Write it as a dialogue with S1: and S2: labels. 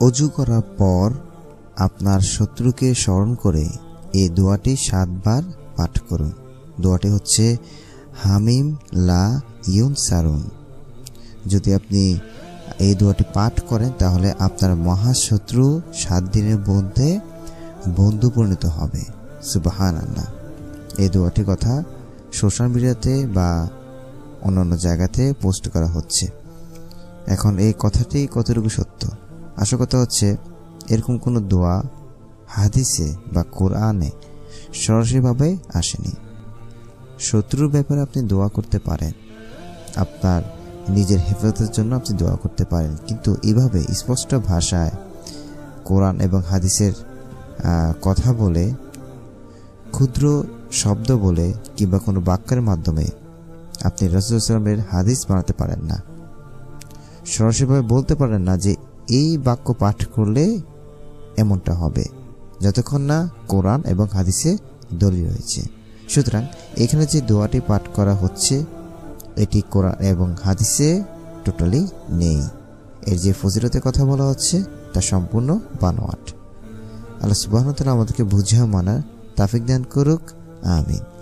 S1: অজু করার পর আপনার শত্রুকে স্মরণ করে এই দোয়াটি সাতবার পাঠ করুন। দোয়াটি হচ্ছে, হামিম লা ইউন সারুন যদি আপনি এই দোয়াটি পাঠ করেন, তাহলে আপনার মহাশত্রু সাত দিনের মধ্যে বন্ধু পরিণত হবে। সুবাহান আল্লাহ এই দোয়াটির কথা সোশ্যাল মিডিয়াতে বা অন্যান্য জায়গাতে পোস্ট করা হচ্ছে। এখন এই কথাটি কতটুকু সত্য? আসল কথা হচ্ছে, এরকম কোনো দোয়া হাদিসে বা কোরআনে সরাসরিভাবে আসেনি। শত্রুর ব্যাপারে আপনি দোয়া করতে পারেন। আপনার নিজের হেফাজতের জন্য আপনি দোয়া করতে পারেন। কিন্তু এভাবে স্পষ্ট ভাষায় কোরআন এবং হাদিসের কথা বলে, ক্ষুদ্র শব্দ বলে কিংবা কোনো বাক্যের মাধ্যমে আপনি রসুলামের হাদিস বানাতে পারেন না। সরাসরিভাবে বলতে পারেন না যে এই বাক্য পাঠ করলে এমনটা হবে, যতক্ষণ না কোরআন এবং হাদিসে দলিল রয়েছে। সুতরাং এখানে যে দোয়াটি পাঠ করা হচ্ছে, এটি কোরআন এবং হাদিসে টোটালি নেই। এর যে ফজিলতের কথা বলা হচ্ছে, তা সম্পূর্ণ বানোয়াট। আল্লাহ সুবাহতালা আমাদেরকে বুঝা মানার তাফিক দান করুক। আমিন।